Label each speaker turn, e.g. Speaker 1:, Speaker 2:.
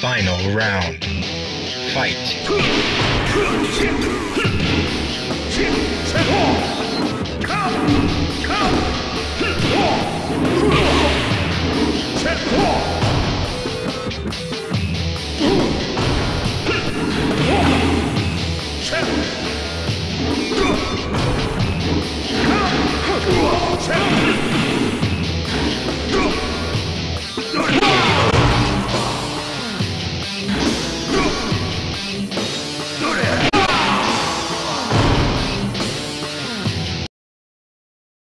Speaker 1: Final round. Fight.